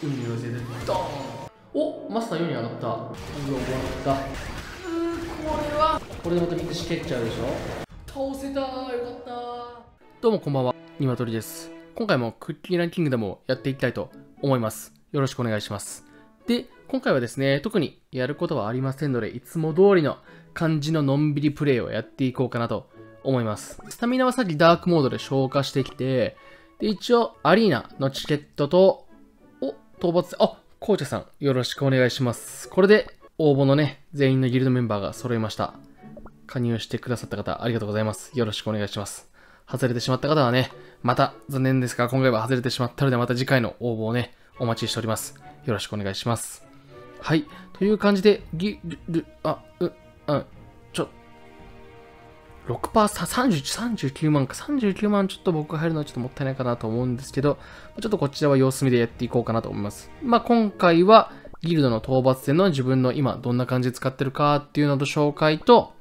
運に寄せて。ドーン。おマスター4に上がった。うわ終わった。うーこれはこれでまたみんなしけっちゃうでしょ？倒せたよかったどうもこんばんは。ニワトリです。今回もクッキーランキングでもやっていきたいと思います。よろしくお願いします。で今回はですね特にやることはありませんのでいつも通りの感じののんびりプレイをやっていこうかなと思います。スタミナはさっきダークモードで消化してきてで一応アリーナのチケットとお、討伐、あ、紅茶さん、よろしくお願いします。これで、応募のね、全員のギルドメンバーが揃いました。加入してくださった方、ありがとうございます。よろしくお願いします。外れてしまった方はね、また、残念ですが、今回は外れてしまったので、また次回の応募をね、お待ちしております。よろしくお願いします。はい。という感じで、ギル、あ、う、あ、6%、31、39万か、39万ちょっと僕が入るのはちょっともったいないかなと思うんですけど、ちょっとこちらは様子見でやっていこうかなと思います。まあ、今回は、ギルドの討伐戦の自分の今どんな感じで使ってるかっていうのと紹介と、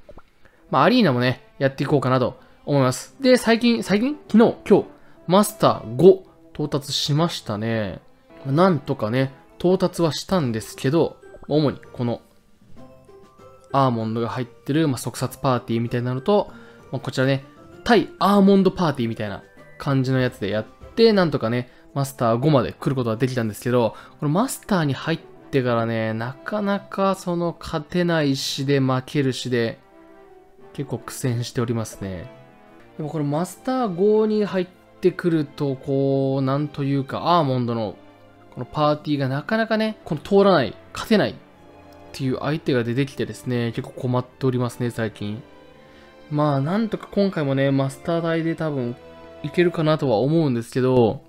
まあ、アリーナもね、やっていこうかなと思います。で、最近、最近？昨日、今日、マスター5到達しましたね。なんとかね、到達はしたんですけど、主にこのアーモンドが入ってる、まあ、即殺パーティーみたいなのと、まあ、こちらね、対アーモンドパーティーみたいな感じのやつでやって、なんとかね、マスター5まで来ることができたんですけど、このマスターに入ってからね、なかなかその勝てないしで負けるしで、結構苦戦しておりますね。でもこのマスター5に入ってくると、こう、なんというか、アーモンドのこのパーティーがなかなかね、この通らない、勝てないっていう相手が出てきてですね、結構困っておりますね、最近。まあ、なんとか今回もね、マスター台で多分、いけるかなとは思うんですけど、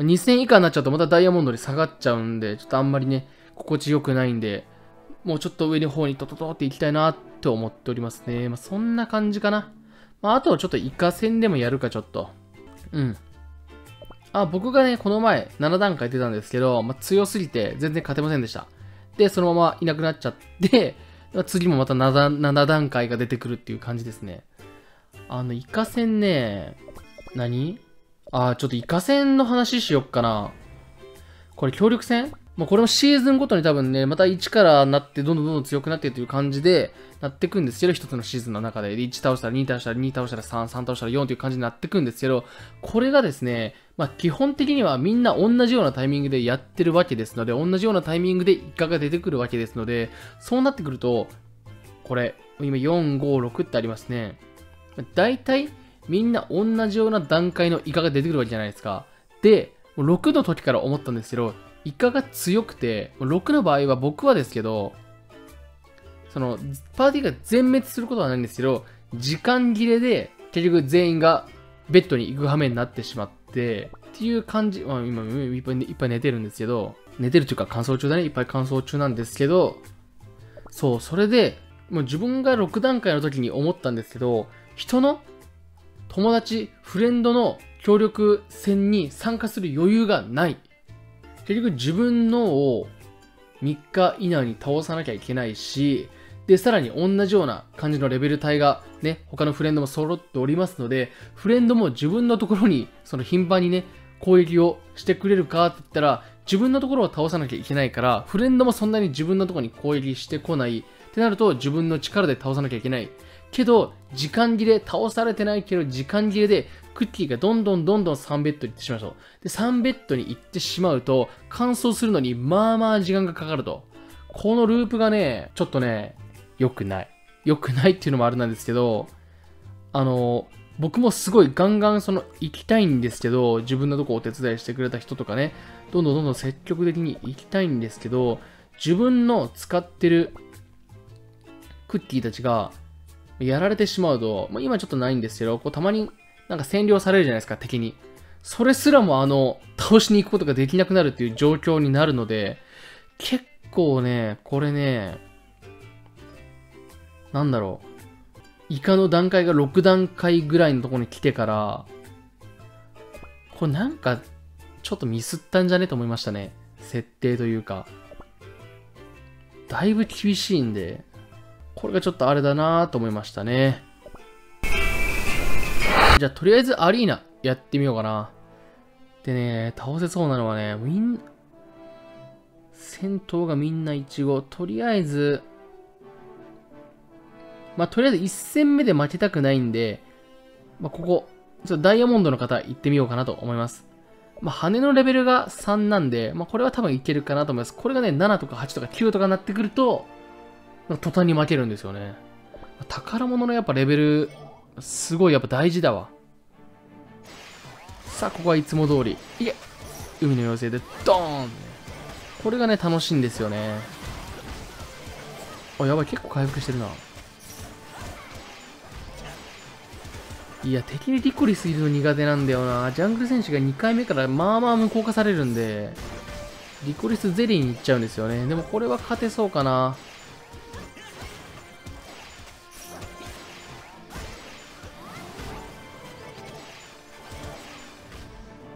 2000以下になっちゃうとまたダイヤモンドに下がっちゃうんで、ちょっとあんまりね、心地よくないんで、もうちょっと上の方にトトトっていきたいなって思っておりますね。まあ、そんな感じかな。まあ、あとはちょっとイカ戦でもやるか、ちょっと。うん。あ、僕がね、この前7段階出たんですけど、まあ、強すぎて全然勝てませんでした。で、そのままいなくなっちゃって、次もまた 7, 7段階が出てくるっていう感じですね。あの、イカ戦ね、何？あ、ちょっとイカ戦の話しよっかな。これ協力戦？まあ、これもシーズンごとに多分ね、また1からなってどんどんどんどん強くなってっていう感じでなっていくんですけど、一つのシーズンの中で。1倒したら2倒したら2倒したら3、3倒したら4という感じになっていくんですけど、これがですね、まあ、基本的にはみんな同じようなタイミングでやってるわけですので、同じようなタイミングで1回が出てくるわけですので、そうなってくると、これ、今4、5、6ってありますね。大体、みんな同じような段階のイカが出てくるわけじゃないですか。で、6の時から思ったんですけど、イカが強くて、6の場合は僕はですけど、その、パーティーが全滅することはないんですけど、時間切れで結局全員がベッドに行く羽目になってしまって、っていう感じ、まあ、今いっぱいいっぱい寝てるんですけど、寝てるというか乾燥中だね、いっぱい乾燥中なんですけど、そう、それで、もう自分が6段階の時に思ったんですけど、人の友達、フレンドの協力戦に参加する余裕がない。結局自分のを3日以内に倒さなきゃいけないし、で、さらに同じような感じのレベル帯がね、他のフレンドも揃っておりますので、フレンドも自分のところに、その頻繁にね、攻撃をしてくれるかって言ったら、自分のところを倒さなきゃいけないから、フレンドもそんなに自分のところに攻撃してこない。ってなると、自分の力で倒さなきゃいけない。けど、時間切れ、倒されてないけど、時間切れで、クッキーがどんどんどんどん3ベッドに行ってしまうと。で、3ベッドに行ってしまうと、乾燥するのに、まあまあ時間がかかると。このループがね、ちょっとね、良くない。良くないっていうのもあれなんですけど、あの、僕もすごいガンガンその行きたいんですけど、自分のとこお手伝いしてくれた人とかね、どんどんどんどん積極的に行きたいんですけど、自分の使ってるクッキーたちがやられてしまうと、まあ、今ちょっとないんですけど、こうたまになんか占領されるじゃないですか、敵に。それすらもあの、倒しに行くことができなくなるっていう状況になるので、結構ね、これね、なんだろう。イカの段階が6段階ぐらいのところに来てから、これなんか、ちょっとミスったんじゃね？と思いましたね。設定というか。だいぶ厳しいんで、これがちょっとあれだなと思いましたね。じゃあ、とりあえずアリーナやってみようかな。でね、倒せそうなのはね、みん、戦闘がみんなイチゴ。とりあえず、まあ、とりあえず1戦目で負けたくないんで、まあ、ここ、ちょっとダイヤモンドの方行ってみようかなと思います。まあ、羽のレベルが3なんで、まあ、これは多分いけるかなと思います。これがね、7とか8とか9とかになってくると、途端に負けるんですよね。宝物のやっぱレベル、すごいやっぱ大事だわ。さあ、ここはいつも通り。いけ海の妖精でドーンこれがね、楽しいんですよね。あ、やばい、結構回復してるな。いや、敵にリコリスいるの苦手なんだよな。ジャングル選手が2回目からまあまあ無効化されるんで、リコリスゼリーに行っちゃうんですよね。でもこれは勝てそうかな。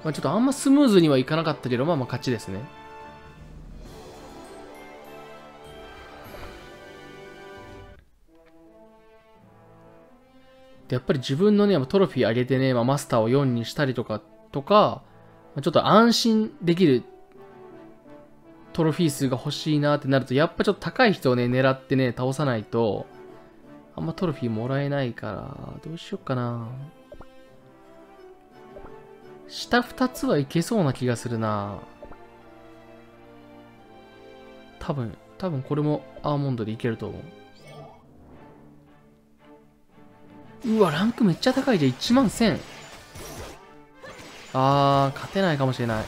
まあ、ちょっとあんまスムーズにはいかなかったけど、まあまあ勝ちですね。で、やっぱり自分のね、トロフィー上げてね、まあ、マスターを4にしたりとか、とか、ちょっと安心できるトロフィー数が欲しいなってなると、やっぱちょっと高い人をね、狙ってね、倒さないと、あんまトロフィーもらえないから、どうしよっかな。下2つはいけそうな気がするな。多分、多分これもアーモンドでいけると思う。うわ、ランクめっちゃ高いじゃん。1万1000。あー、勝てないかもしれない。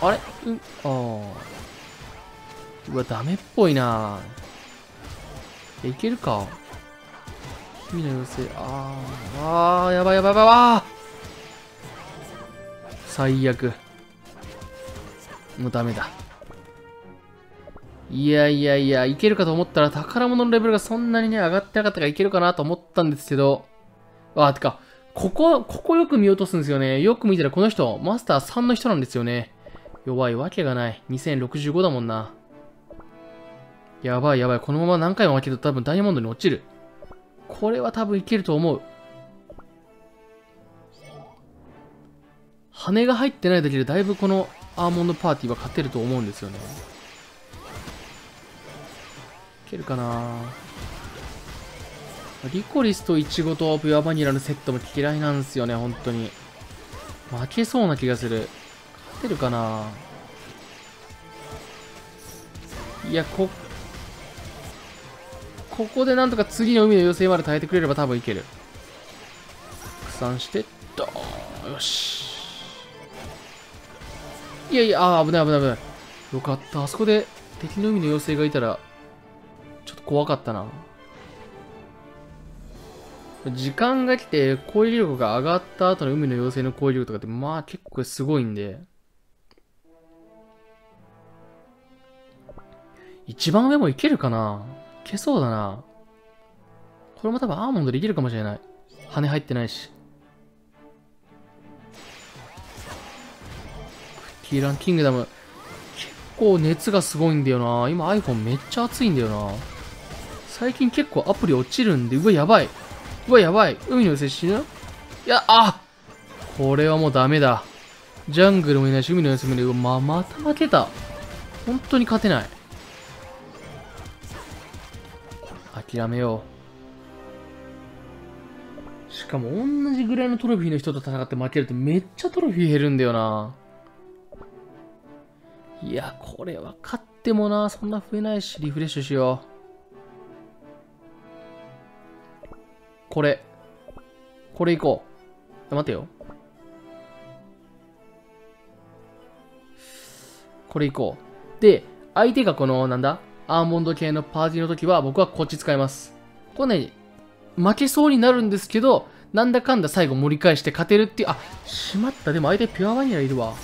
あれ？うん、あー。うわ、ダメっぽいないけるか？海の妖精、あー、あー、やばいやばいやばい、最悪。もうダメだ。いやいやいや、いけるかと思ったら宝物のレベルがそんなにね、上がってなかったからいけるかなと思ったんですけど、あ、てか、ここ、ここよく見落とすんですよね。よく見たらこの人、マスター3の人なんですよね。弱いわけがない。2065だもんな。やばいやばい。このまま何回も負けると多分ダイヤモンドに落ちる。これは多分いけると思う。羽が入ってないだけでだいぶこのアーモンドパーティーは勝てると思うんですよね。いけるかなリコリスとイチゴとピュアバニラのセットも嫌いなんですよね、本当に。負けそうな気がする。勝てるかないや、こ、ここでなんとか次の海の妖精まで耐えてくれれば多分いける。拡散して、ドーンよし。いやいや、あー危ない危ない危ない。よかった。あそこで敵の海の妖精がいたらちょっと怖かったな。時間が来て攻撃力が上がった後の海の妖精の攻撃力とかってまあ結構すごいんで。一番上もいけるかな？いけそうだな。これも多分アーモンドでいけるかもしれない。羽入ってないし。クッキーランキングダム。結構熱がすごいんだよな。今 iPhone めっちゃ熱いんだよな。最近結構アプリ落ちるんで、うわ、やばい。うわ、やばい。海の妖精死ぬいや、あこれはもうダメだ。ジャングルもいないし、海の妖精もいない。ま、また負けた。本当に勝てない。諦めよう。しかも同じぐらいのトロフィーの人と戦って負けるとめっちゃトロフィー減るんだよな。いや、これは勝ってもな、そんな増えないし、リフレッシュしよう。これ。これいこう。待てよ。これいこう。で、相手がこの、なんだ？アーモンド系のパーティーの時は僕はこっち使います。これね、負けそうになるんですけど、なんだかんだ最後盛り返して勝てるっていう、あ、しまった。でも相手ピュアバニラいるわ。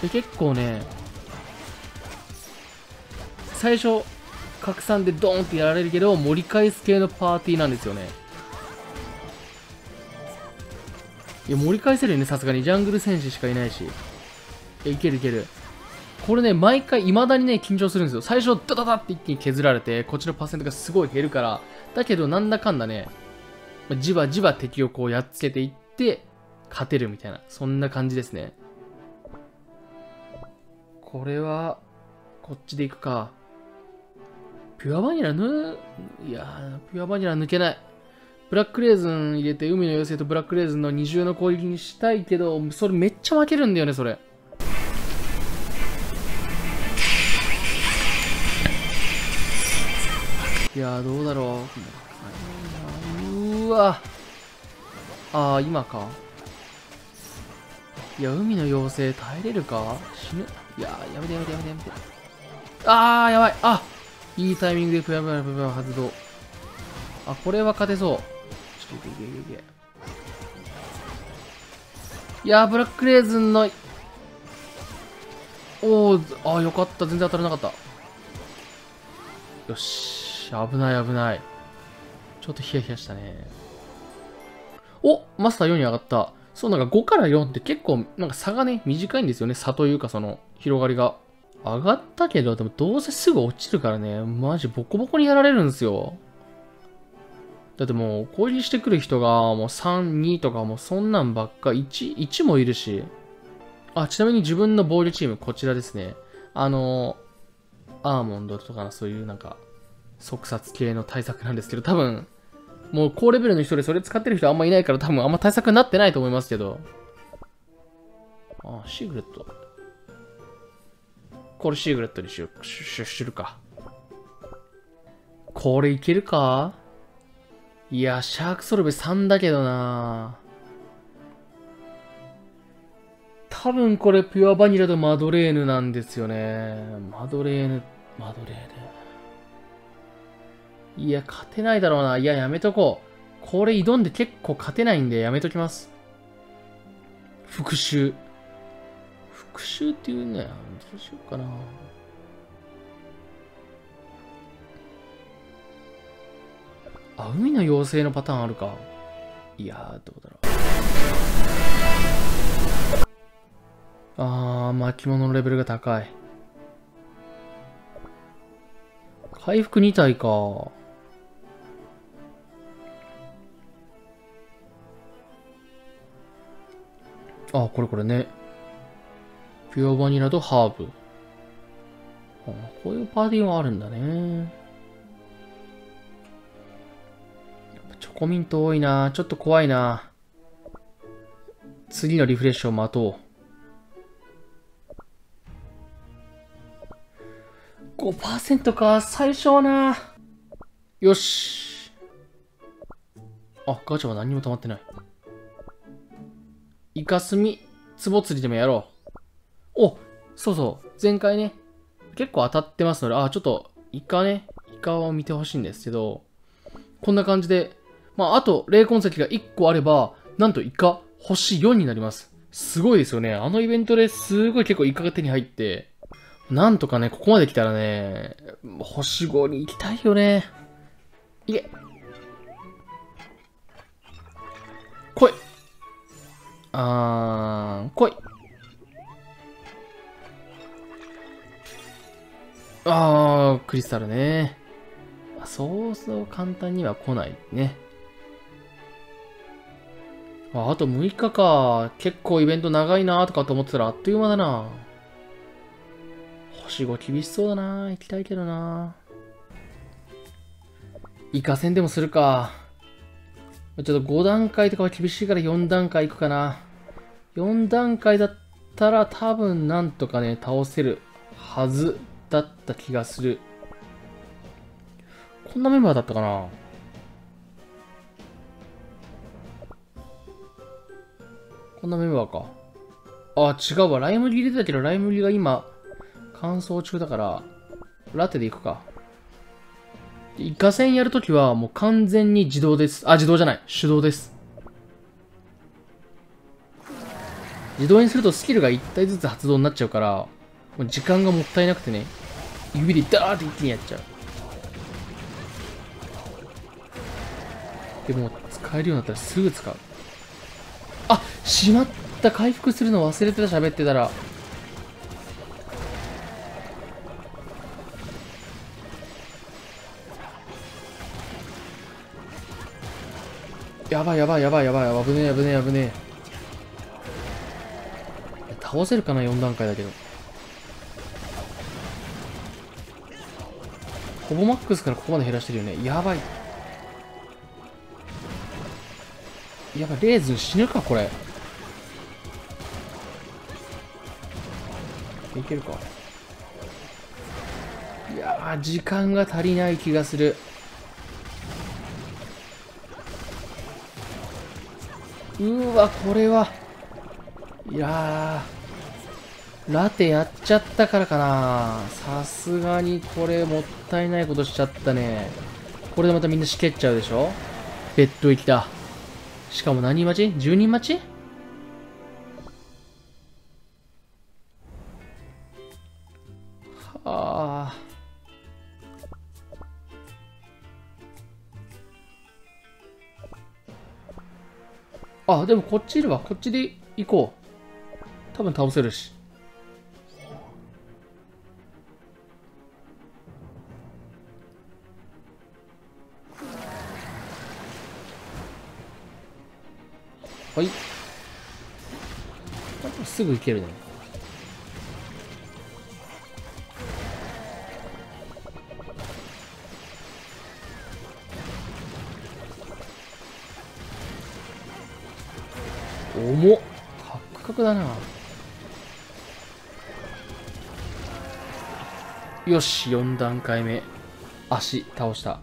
で、結構ね、最初、拡散でドーンってやられるけど、盛り返す系のパーティーなんですよね。いや、盛り返せるよね、さすがに。ジャングル戦士しかいないし。いいけるいける。これね、毎回未だにね、緊張するんですよ。最初、ダダダって一気に削られて、こっちのパーセントがすごい減るから。だけど、なんだかんだね、じわじわ敵をこうやっつけていって、勝てるみたいな、そんな感じですね。これは、こっちで行くか。ピュアバニラぬ、いや、ピュアバニラ抜けない。ブラックレーズン入れて、海の妖精とブラックレーズンの二重の攻撃にしたいけど、それめっちゃ負けるんだよね、それ。いや、どうだろう。うわ。あー、今か。いや、海の妖精耐えれるか？死ぬ。いや、やめてやめてやめてやめて。あー、やばい。あいいタイミングでプヤプヤプヤ発動。あ、これは勝てそう。ちょっといけいけいけいけ。いやー、ブラックレーズンの、おー、あ、よかった。全然当たらなかった。よし。危ない危ない。ちょっとヒヤヒヤしたね。おマスター4に上がった。そう、なんか5から4って結構、なんか差がね、短いんですよね。差というか、その、広がりが。上がったけど、でもどうせすぐ落ちるからね、マジボコボコにやられるんですよ。だってもう、攻撃してくる人がもう3、2とかもうそんなんばっか、1、1もいるし。あ、ちなみに自分の防御チーム、こちらですね。あの、アーモンドとかのそういうなんか、即殺系の対策なんですけど、多分、もう高レベルの人でそれ使ってる人あんまいないから多分あんま対策になってないと思いますけど。あ、シーグレット。これシーグレットにしよう。ししするか。これいけるか？いや、シャークソルベ3だけどな多分これピュアバニラとマドレーヌなんですよね。マドレーヌ、マドレーヌ。いや、勝てないだろうな。いや、やめとこう。これ挑んで結構勝てないんでやめときます。復讐。復讐っていうね、どうしようかな。あ、海の妖精のパターンあるか。いや、どうだろう。あー、巻物のレベルが高い。回復2体か。あ、これこれね。ピュアバニラとハーブ。こういうパーティーはあるんだね。チョコミント多いな。ちょっと怖いな。次のリフレッシュを待とう。5%か。最初はな。よし。あ、ガチャは何にも溜まってない。イカスミ、ツボ釣りでもやろう。お、そうそう。前回ね、結構当たってますので、あ、ちょっと、イカね、イカを見てほしいんですけど、こんな感じで、まあ、あと、霊魂石が1個あれば、なんとイカ、星4になります。すごいですよね。あのイベントですごい結構イカが手に入って、なんとかね、ここまで来たらね、星5に行きたいよね。いけ。来い。あー、来い。あー、クリスタルね。そうそう簡単には来ないね。ああと6日か。結構イベント長いなとかと思ってたらあっという間だな。星5厳しそうだな行きたいけどなイカ戦でもするか。ちょっと5段階とかは厳しいから4段階行くかな。4段階だったら多分なんとかね、倒せるはずだった気がする。こんなメンバーだったかな？こんなメンバーか。あ、違うわ。ライムリ入れてたけど、ライムリが今、乾燥中だから、ラテで行くか。イカ戦やるときはもう完全に自動です。あ、自動じゃない。手動です。自動にするとスキルが1体ずつ発動になっちゃうから、もう時間がもったいなくてね、指でダーって一気にやっちゃう。でも、使えるようになったらすぐ使う。あしまった回復するの忘れてた喋ってたらやばいやばいやばいやばい危ねえ危ねえ危ねえ倒せるかな ?4 段階だけど。ほぼマックスからここまで減らしてるよね。やばい。やばい、レーズン死ぬか、これ。いけるか。いや、時間が足りない気がする。うわ、これは。いや、ラテやっちゃったからかな。さすがにこれもったいないことしちゃったね。これでまたみんなしけっちゃうでしょベッド行きだ。しかも何待ち ?10 人待ち？はあ。あ、でもこっちいるわ。こっちで行こう。多分倒せるし。はい。すぐ行けるね。重っ。カックカクだな。よし、4段階目。足倒した。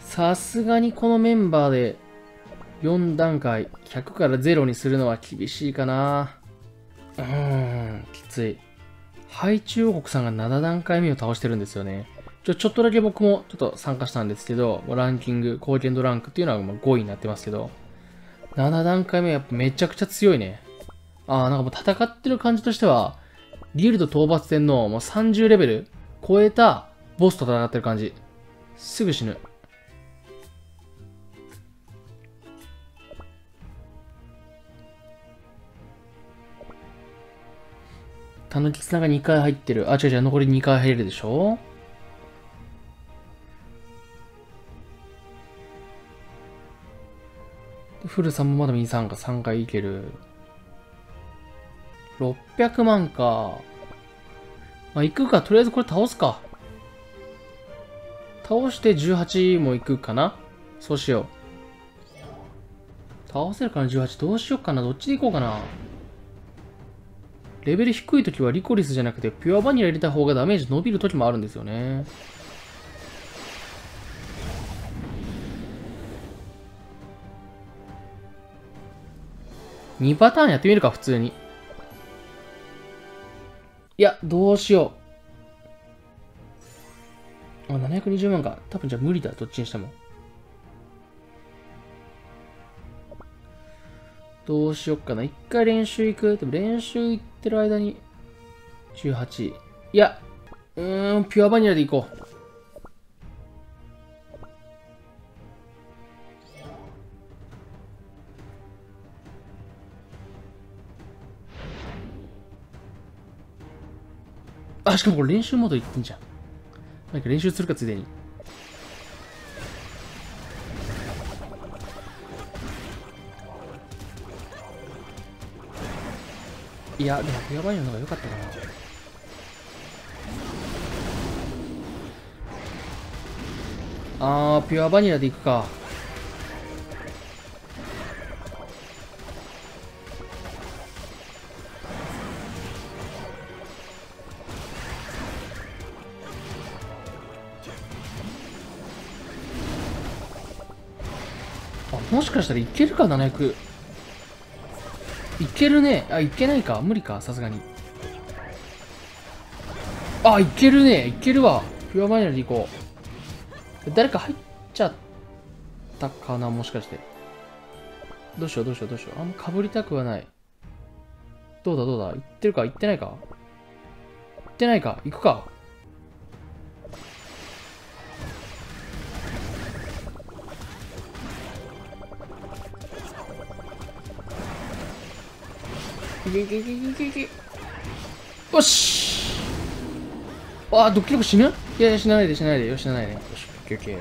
さすがにこのメンバーで4段階、100から0にするのは厳しいかな。うーん、きつい。ハイチュウ王国さんが7段階目を倒してるんですよね。ちょ、ちょっとだけ僕もちょっと参加したんですけど、ランキング、貢献度ランクっていうのは5位になってますけど、7段階目やっぱめちゃくちゃ強いね。あー、なんかもう戦ってる感じとしては、ギルド討伐戦のもう30レベル超えたボスと戦ってる感じ。すぐ死ぬ。たぬき綱が2回入ってる。あ、違う違う、残り2回入れるでしょ？フルさんもまだミニ参加3回いける。600万か。まあ、行くか。とりあえずこれ倒すか。倒して18も行くかなそうしよう。倒せるかな ?18。どうしようかなどっちで行こうかなレベル低い時はリコリスじゃなくてピュアバニラ入れた方がダメージ伸びる時もあるんですよね。2パターンやってみるか、普通に。いや、どうしよう。あ、720万か。多分じゃあ無理だ、どっちにしても。どうしよっかな。一回練習行く？でも練習行ってる間に、18。いや、うーん、ピュアバニラで行こう。あ、しかもこれ練習モード行ってんじゃん。なんか練習するかついでに。いや、でもピュアバニラの方が良かったかな。あー、ピュアバニラで行くか。あ、もしかしたらいけるか、700。いけるね。あ、いけないか。無理か、さすがに。あ、いけるね。いけるわ。ピュアバニラで行こう。誰か入っちゃったかな、もしかして。どうしよう、どうしよう、どうしよう。あんま被りたくはない。どうだ、どうだ。行ってるか、行ってないか？行ってないか？行くか？いけいけいけいけいけよしあドッキリコ死ぬいやいや死なないで死なないでよ死なないでよしオッケーオッケー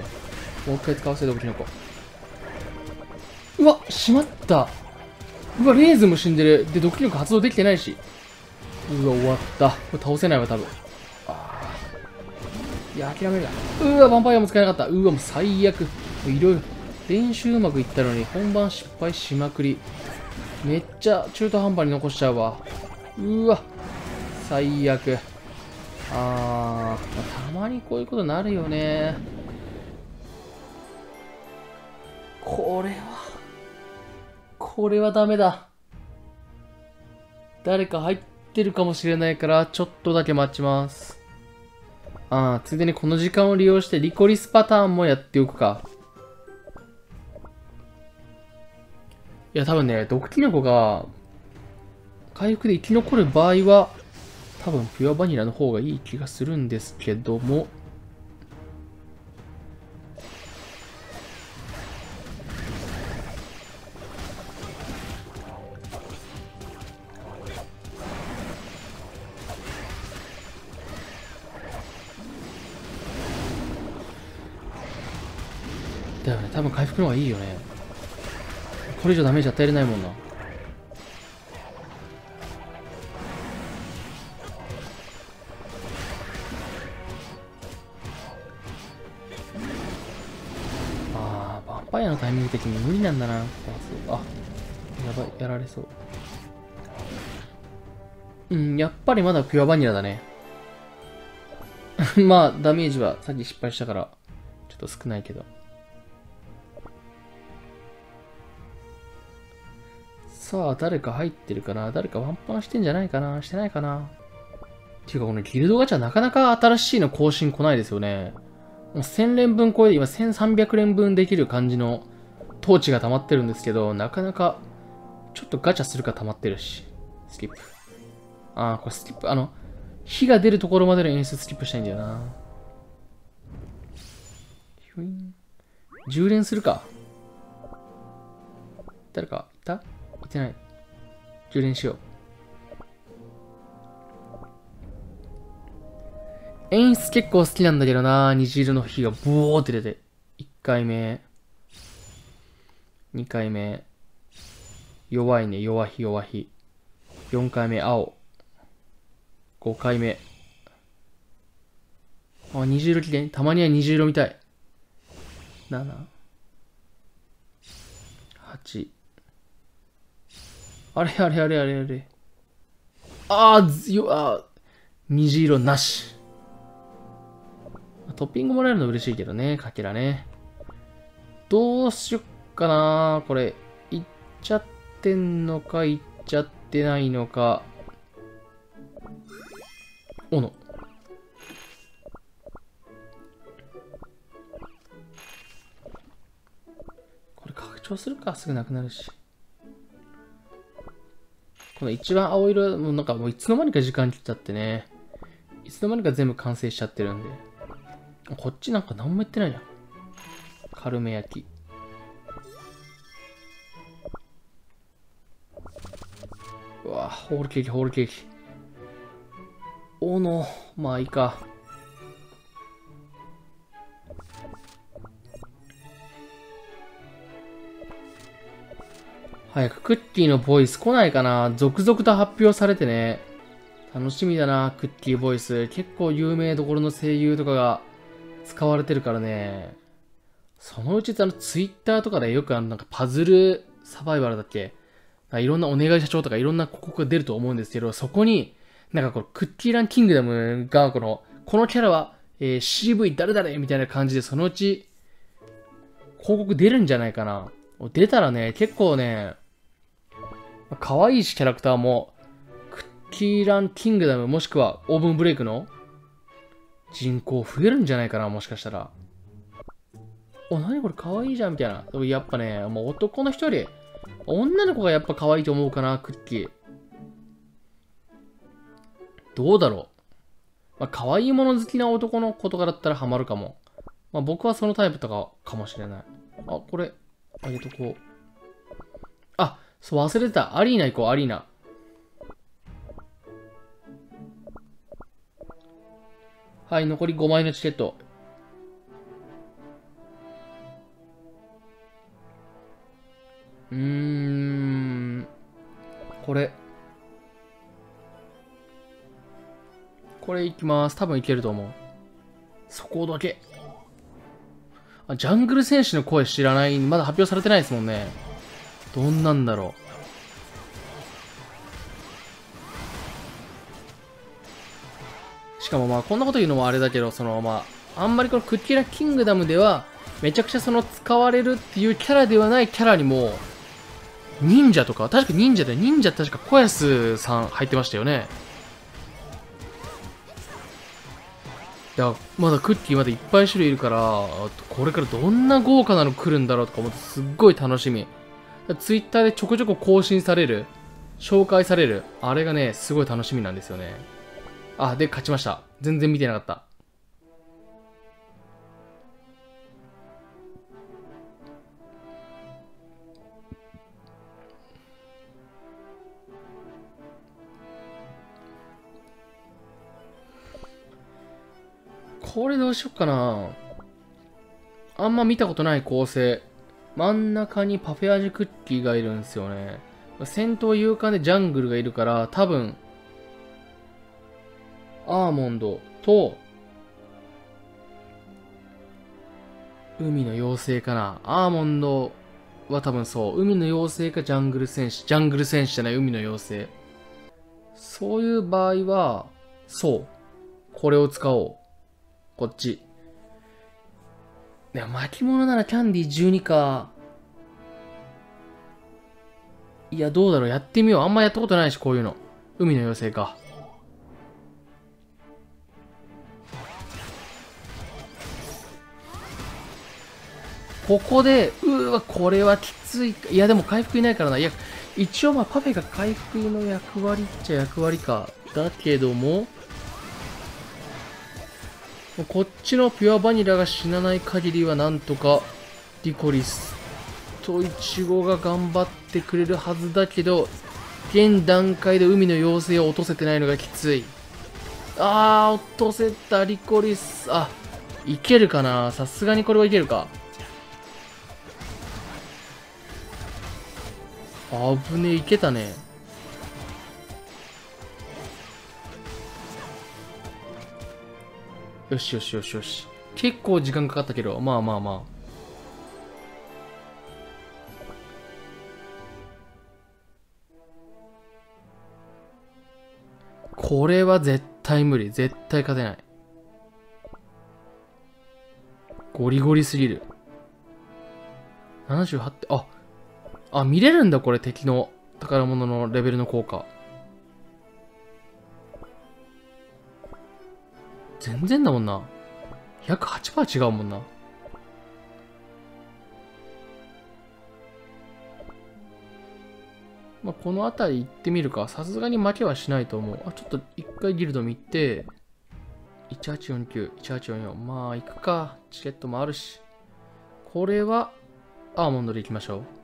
もう一回使わせてドッキリコうわしまったうわ、レーズも死んでる。で、毒力発動できてないし。うわ、終わった。これ倒せないわ、多分。あ。いや、諦めるな。うわ、ヴァンパイアも使えなかった。うわ、もう最悪。いろいろ。練習うまくいったのに、本番失敗しまくり。めっちゃ中途半端に残しちゃうわ。うわ。最悪。あー、たまにこういうことになるよね。これは、これはダメだ。誰か入ってるかもしれないから、ちょっとだけ待ちます。ああ、ついでにこの時間を利用してリコリスパターンもやっておくか。いや、多分ね、毒キノコが、回復で生き残る場合は、多分ピュアバニラの方がいい気がするんですけども、だよね、多分回復の方がいいよね。これ以上ダメージ与えれないもんな。ああ、ヴァンパイアのタイミング的に無理なんだな。あ、やばい、やられそう。うん、やっぱりまだピュアバニラだね。まあ、ダメージはさっき失敗したから、ちょっと少ないけど。さあ、誰か入ってるかな？誰かワンパンしてんじゃないかな？してないかな？ていうか、このギルドガチャなかなか新しいの更新来ないですよね。もう1000連分超えて今1300連分できる感じのトーチが溜まってるんですけど、なかなかちょっとガチャするか溜まってるし。スキップ。ああ、これスキップ、あの、火が出るところまでの演出スキップしたいんだよな。10連するか。誰かいた？いてない。充電しよう。演出結構好きなんだけどな虹色の火がブーって出て。1回目。2回目。弱いね、弱火、弱火。4回目、青。5回目。あ、虹色来て。たまには虹色見たい。7。8。あれあれあれあれあれ。あー、よ、あ虹色なし。トッピングもらえるの嬉しいけどね、かけらね。どうしよっかなこれ。いっちゃってんのか、いっちゃってないのか。おの。これ拡張するか、すぐなくなるし。この一番青色、もうなんかもういつの間にか時間切っちゃってね。いつの間にか全部完成しちゃってるんで。こっちなんか何も言ってないじゃん。カルメ焼き。うわホールケーキ、ホールケーキ。おの、まあいいか。早くクッキーのボイス来ないかな続々と発表されてね。楽しみだな、クッキーボイス。結構有名どころの声優とかが使われてるからね。そのうちあのツイッターとかでよくあのなんかパズルサバイバルだっけ？いろんなお願い社長とかいろんな広告が出ると思うんですけど、そこに、なんかこのクッキーランキングダムがこの、このキャラは、えー、CV 誰々みたいな感じでそのうち広告出るんじゃないかな。出たらね、結構ね、可愛いしキャラクターも、クッキーランキングダムもしくはオーブンブレイクの人口増えるんじゃないかな、もしかしたら。お、なにこれ可愛いじゃんみたいな。やっぱね、もう男の人より、女の子がやっぱ可愛いと思うかな、クッキー。どうだろう。まあ、可愛いもの好きな男の子とかだったらハマるかも。まあ、僕はそのタイプとかかもしれない。あ、これ、あげとこう。そう、忘れてた。アリーナ行こう、アリーナ。はい、残り5枚のチケット。うーん。これ。これいきます。多分いけると思う。そこだけ。あ、ジャングル戦士の声知らない。まだ発表されてないですもんね。どんなんだろう。しかもまあ、こんなこと言うのもあれだけど、そのまあ、あんまりこのクッキーラキングダムでは、めちゃくちゃその使われるっていうキャラではないキャラにも、忍者とか、確か忍者で、忍者確か小安さん入ってましたよね。いや、まだクッキーまだいっぱい種類いるから、これからどんな豪華なの来るんだろうとか思ってすっごい楽しみ。ツイッターでちょこちょこ更新される、紹介される、あれがね、すごい楽しみなんですよね。あ、で、勝ちました。全然見てなかった。これどうしよっかな。あんま見たことない構成。真ん中にパフェ味クッキーがいるんですよね。戦闘勇敢でジャングルがいるから、多分、アーモンドと、海の妖精かな。アーモンドは多分そう。海の妖精かジャングル戦士。ジャングル戦士じゃない海の妖精。そういう場合は、そう。これを使おう。こっち。いや、巻物ならキャンディー12か。いや、どうだろう。やってみよう。あんまやったことないし、こういうの。海の妖精か。ここで、うわ、これはきつい。いや、でも回復いないからな。いや、一応まあパフェが回復の役割っちゃ役割か。だけども、こっちのピュアバニラが死なない限りはなんとかリコリスとイチゴが頑張ってくれるはずだけど現段階で海の妖精を落とせてないのがきつい。あー落とせたリコリス。あいけるかな？さすがにこれはいけるか。危ねいけたね。よしよしよしよし。結構時間かかったけど、まあまあまあ。これは絶対無理。絶対勝てない。ゴリゴリすぎる。78って、あ、あ、見れるんだ、これ、敵の宝物のレベルの効果。全然だもんな。約8%違うもんな。まあ、この辺り行ってみるか。さすがに負けはしないと思う。あ、ちょっと一回ギルド見て、1849、1844。まあ、行くか。チケットもあるし。これは、アーモンドで行きましょう。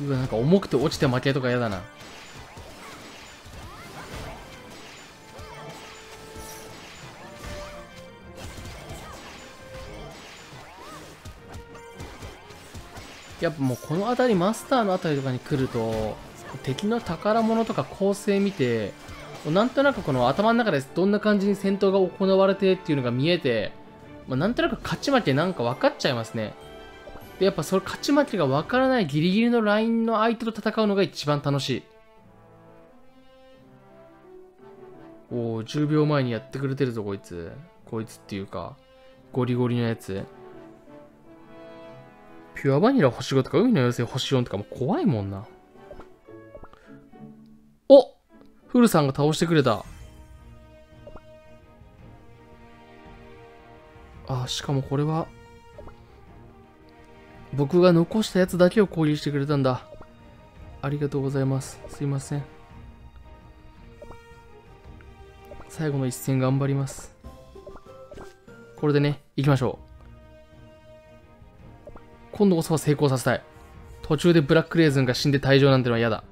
うわ、なんか重くて落ちて負けとか嫌だな。やっぱもうこの辺りマスターの辺りとかに来ると敵の宝物とか構成見てなんとなくこの頭の中でどんな感じに戦闘が行われてっていうのが見えて、まあ、なんとなく勝ち負けなんか分かっちゃいますねで、やっぱそれ勝ち負けがわからないギリギリのラインの相手と戦うのが一番楽しい。おお、10秒前にやってくれてるぞ、こいつ。こいつっていうか、ゴリゴリのやつ。ピュアバニラ星5とか海の妖精星4とかも怖いもんな。おフルさんが倒してくれた。あ、しかもこれは、僕が残したやつだけを購入してくれたんだ。ありがとうございます。すいません。最後の一戦頑張ります。これでね、行きましょう。今度こそは成功させたい。途中でブラックレーズンが死んで退場なんてのは嫌だ。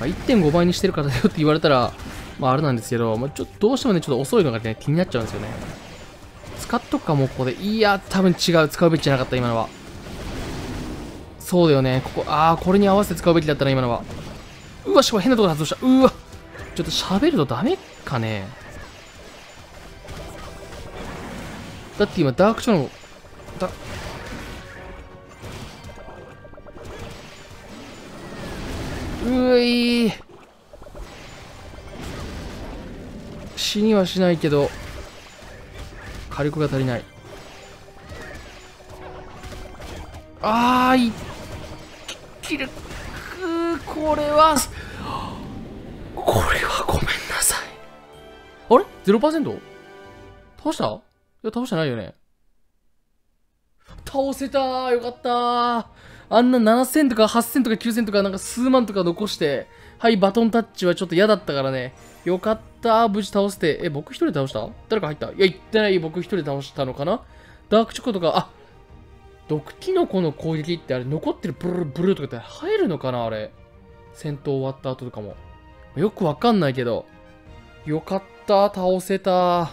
まあ、1.5倍にしてるからだよって言われたら、まああれなんですけど、まあ、ちょっとどうしてもね、ちょっと遅いのがね、気になっちゃうんですよね。使っとくか、もここで。いや、多分違う。使うべきじゃなかった、今のは。そうだよね。ここ、ああ、これに合わせて使うべきだったな、今のは。うわ、しかも変なところ発動した。うわ。ちょっと喋るとダメかね。だって今、ダークチョの、うい。死にはしないけど火力が足りない。ああい。きるこれはこれはごめんなさい。あれ ?0% 倒した？いや倒してないよね。倒せたよかったあんな7000とか8000とか9000とかなんか数万とか残して、はい、バトンタッチはちょっと嫌だったからね。よかった。無事倒して。え、僕一人で倒した？誰か入った？いや、言ってない。僕一人で倒したのかな？ダークチョコとか、あ、毒キノコの攻撃ってあれ残ってるブルーブルーとかって入るのかな？あれ。戦闘終わった後とかも。よくわかんないけど。よかった。倒せた。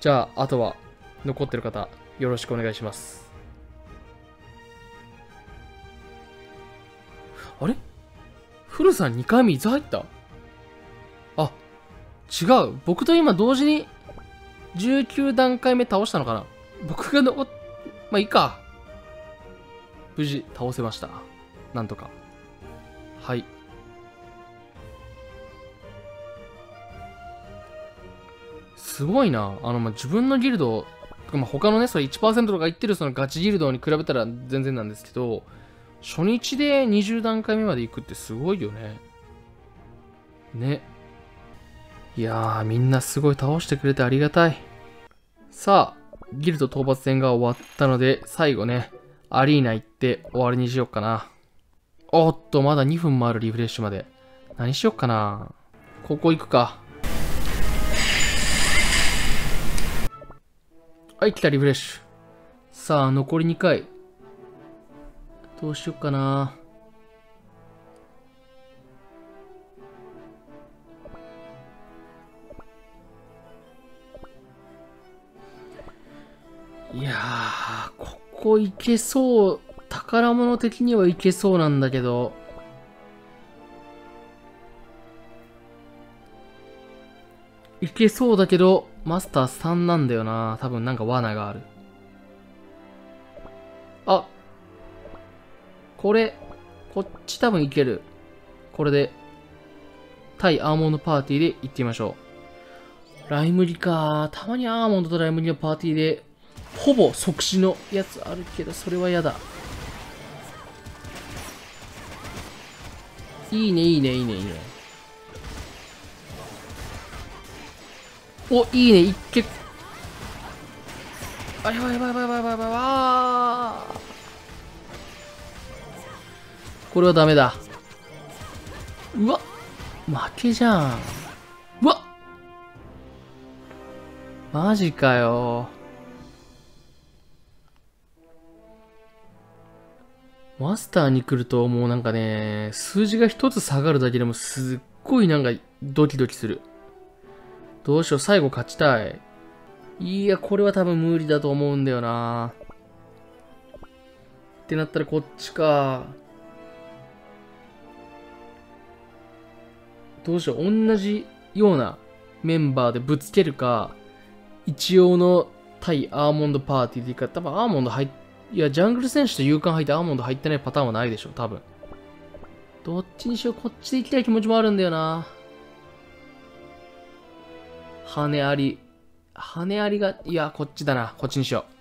じゃあ、あとは残ってる方、よろしくお願いします。あれ？古さん2回目いつ入った？あ、違う。僕と今同時に19段階目倒したのかな僕が残っ、まあいいか。無事倒せました。なんとか。はい。すごいな。あの、まあ、自分のギルド、まあ、他のね、それ1%とか言ってるそのガチギルドに比べたら全然なんですけど、初日で20段階目まで行くってすごいよね。ね。いやー、みんなすごい倒してくれてありがたい。さあ、ギルド討伐戦が終わったので、最後ね、アリーナ行って終わりにしよっかな。おっと、まだ2分もあるリフレッシュまで。何しよっかな。ここ行くか。はい、来たリフレッシュ。さあ、残り2回。どうしよっかな。いやー、ここいけそう。宝物的にはいけそうなんだけど。いけそうだけど、マスター3なんだよな。多分なんか罠がある。あ、これ、こっち多分いける。これで、対アーモンドパーティーで行ってみましょう。ライ麦か。たまにアーモンドとライ麦のパーティーで、ほぼ即死のやつあるけど、それは嫌だ。いいね、いいね、いいね、いいね。お、いいね、いけ。あ、やばいやばいやばいやばいやばいやばい。これはダメだ。うわ負けじゃん。うわマジかよ。マスターに来るともうなんかね、数字が一つ下がるだけでもすっごいなんかドキドキする。どうしよう、最後勝ちたい。いや、これは多分無理だと思うんだよな。ってなったらこっちか。どうしよう、同じようなメンバーでぶつけるか、一応の対アーモンドパーティーでいいか、多分アーモンド入っ、いや、ジャングル選手と勇敢入ってアーモンド入ってないパターンはないでしょ、多分。どっちにしよう、こっちで行きたい気持ちもあるんだよな。羽あり。羽ありが、いや、こっちだな。こっちにしよう。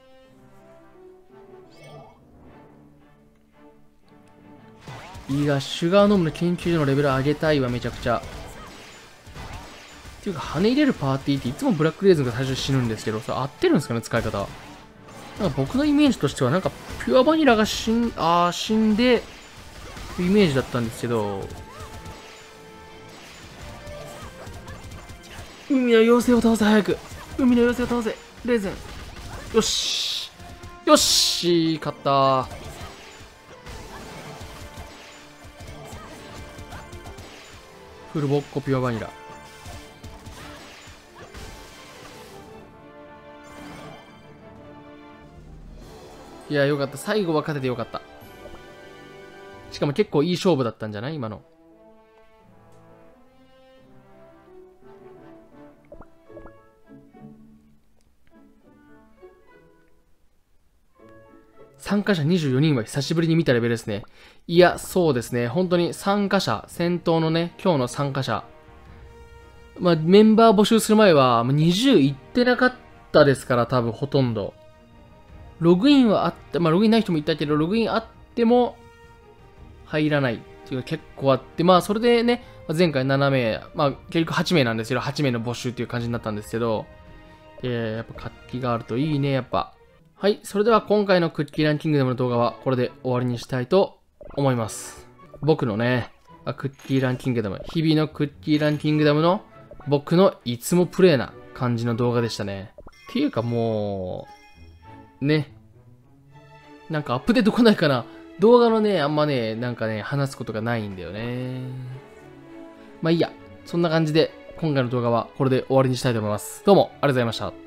いいが、シュガーノームの研究所のレベル上げたいわ、めちゃくちゃ。っていうか、羽入れるパーティーっていつもブラックレーズンが最初死ぬんですけど、それ合ってるんですかね、使い方。なんか僕のイメージとしては、なんか、ピュアバニラが死ん、あ死んで、イメージだったんですけど、海の妖精を倒せ、早く。海の妖精を倒せ、レーズン。よし。よし勝ったフルボッコピュアバニラ。いや、よかった。最後は勝ててよかった。しかも結構いい勝負だったんじゃない？今の。参加者24人は久しぶりに見たレベルですね。いや、そうですね。本当に参加者、先頭のね、今日の参加者。まあ、メンバー募集する前は、20いってなかったですから、多分ほとんど。ログインはあって、まあ、ログインない人もいたけど、ログインあっても、入らないっていうの結構あって、まあ、それでね、前回7名、まあ、結局8名なんですけど、8名の募集っていう感じになったんですけど、えー、やっぱ活気があるといいね、やっぱ。はい、それでは今回のクッキーランキングでもの動画はこれで終わりにしたいと思います。僕のね、クッキーランキングダム、日々のクッキーランキングダムの僕のいつもプレイな感じの動画でしたね。っていうかもう、ね。なんかアップデート来ないかな動画のね、あんまね、なんかね、話すことがないんだよね。まあいいや。そんな感じで、今回の動画はこれで終わりにしたいと思います。どうもありがとうございました。